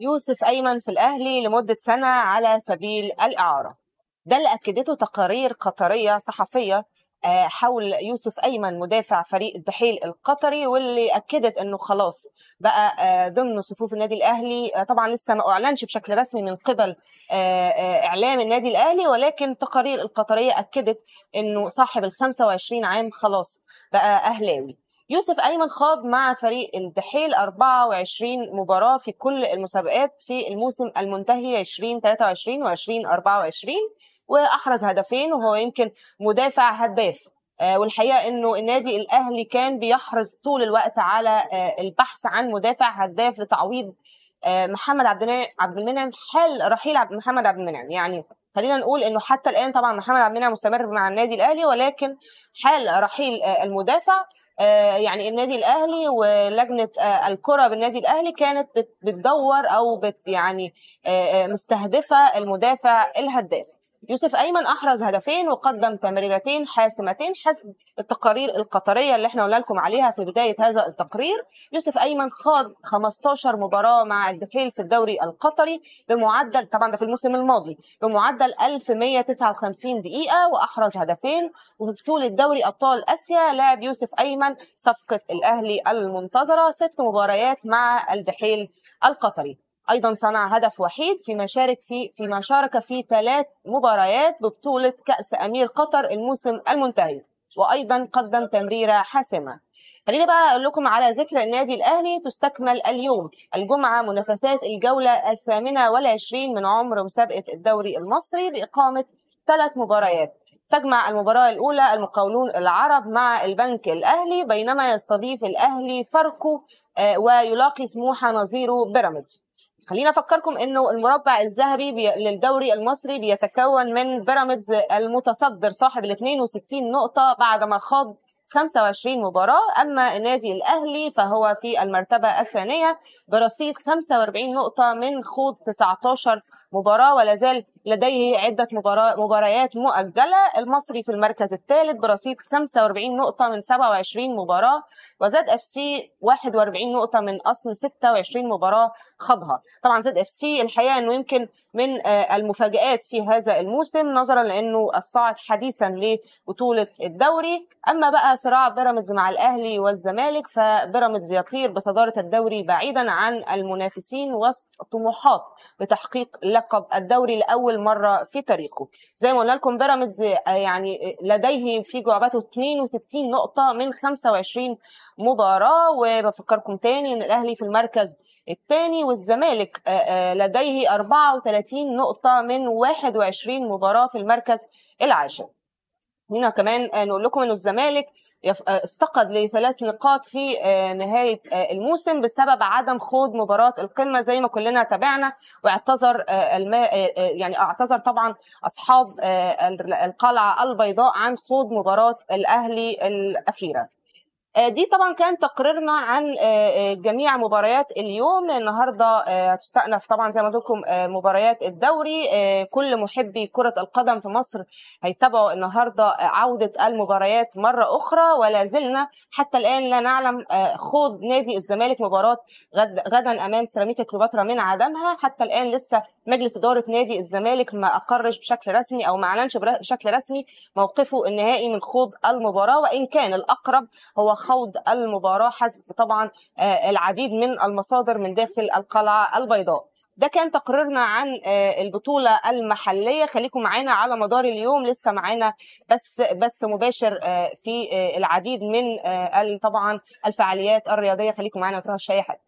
يوسف أيمن في الأهلي لمدة سنة على سبيل الإعارة. ده اللي أكدته تقارير قطرية صحفية آه، حول يوسف أيمن مدافع فريق الدحيل القطري واللي أكدت أنه خلاص بقى آه، ضمن صفوف النادي الأهلي. آه، طبعا لسه ما أعلنش بشكل رسمي من قبل إعلام النادي الأهلي ولكن تقارير القطرية أكدت أنه صاحب ال 25 عام خلاص بقى أهلاوي. يوسف أيمن خاض مع فريق الدحيل 24 مباراة في كل المسابقات في الموسم المنتهي 2023 و 2024 وأحرز هدفين وهو يمكن مدافع هداف. آه، والحقيقة إنه النادي الأهلي كان بيحرص طول الوقت على آه، البحث عن مدافع هداف لتعويض آه، محمد عبد المنعم حال رحيل عبد محمد عبد المنعم. يعني خلينا نقول إنه حتى الآن طبعا محمد عبد المنعم مستمر مع النادي الأهلي ولكن حال رحيل المدافع يعني النادي الأهلي ولجنة آه، الكرة بالنادي الأهلي كانت بتدور أو بت يعني آه، مستهدفة المدافع الهداف. يوسف أيمن أحرز هدفين وقدم تمريرتين حاسمتين حسب التقارير القطرية اللي إحنا قلنا لكم عليها في بداية هذا التقرير. يوسف أيمن خاض 15 مباراة مع الدحيل في الدوري القطري بمعدل طبعا ده في الموسم الماضي بمعدل 1159 دقيقة وأحرز هدفين. وفي بطوله دوري أبطال آسيا لعب يوسف أيمن صفقة الأهلي المنتظرة ست مباريات مع الدحيل القطري. أيضا صنع هدف وحيد فيما شارك في فيما شارك في ثلاث مباريات ببطولة كأس أمير قطر الموسم المنتهي وأيضا قدم تمريرة حاسمة. خليني بقى أقول لكم على ذكر النادي الأهلي تستكمل اليوم الجمعة منافسات الجولة الثامنة والعشرين من عمر مسابقة الدوري المصري بإقامة ثلاث مباريات. تجمع المباراة الأولى المقاولون العرب مع البنك الأهلي بينما يستضيف الأهلي فاركو آه، ويلاقي سموحة نظيره بيراميدز. خلينا أفكركم إنه المربع الذهبي بي... للدوري المصري بيتكون من بيراميدز المتصدر صاحب ال 62 نقطة بعد ما خاض 25 مباراة أما النادي الأهلي فهو في المرتبة الثانية برصيد 45 نقطة من خوض 19 مباراة ولا زال لديه عدة مباريات مؤجلة. المصري في المركز الثالث برصيد 45 نقطة من 27 مباراة وزاد إف سي 41 نقطة من أصل 26 مباراة خاضها. طبعا زاد إف سي الحقيقة أنه يمكن من آه، المفاجآت في هذا الموسم نظرا لأنه الصاعد حديثا لبطولة الدوري. أما بقى صراع بيراميدز مع الأهلي والزمالك فبيراميدز يطير بصدارة الدوري بعيدا عن المنافسين وسط طموحات بتحقيق لقب الدوري لأول مرة في تاريخه. زي ما قلنا لكم بيراميدز آه، يعني لديه في جعبته 62 نقطة من 25 مباراة. وبفكركم تاني إن الأهلي في المركز الثاني والزمالك آه، آه، لديه 34 نقطة من 21 مباراة في المركز العاشر. هنا كمان آه، نقول لكم إنه الزمالك افتقد لثلاث نقاط في نهاية الموسم بسبب عدم خوض مباراة القمة زي ما كلنا تابعنا واعتذر يعني اعتذر طبعا أصحاب القلعة البيضاء عن خوض مباراة الأهلي الأخيرة. آه، دي طبعا كان تقريرنا عن آه، آه، جميع مباريات اليوم. النهارده هتستأنف طبعا زي ما قلت لكم مباريات الدوري. كل محبي كرة القدم في مصر هيتابعوا النهارده عودة المباريات مرة أخرى. ولا زلنا حتى الآن لا نعلم خوض نادي الزمالك مباراة غدا أمام سيراميكا كليوباترا من عدمها. حتى الآن لسه مجلس إدارة نادي الزمالك ما أقرش بشكل رسمي أو ما أعلنش بشكل رسمي موقفه النهائي من خوض المباراة. وإن كان الأقرب هو خوض المباراة حسب طبعا آه، العديد من المصادر من داخل القلعة البيضاء. ده كان تقريرنا عن آه، البطولة المحلية. خليكم معانا على مدار اليوم. لسه معانا بس بس مباشر آه، في العديد من طبعا الفعاليات الرياضية. خليكم معانا ما تروحوش أي حد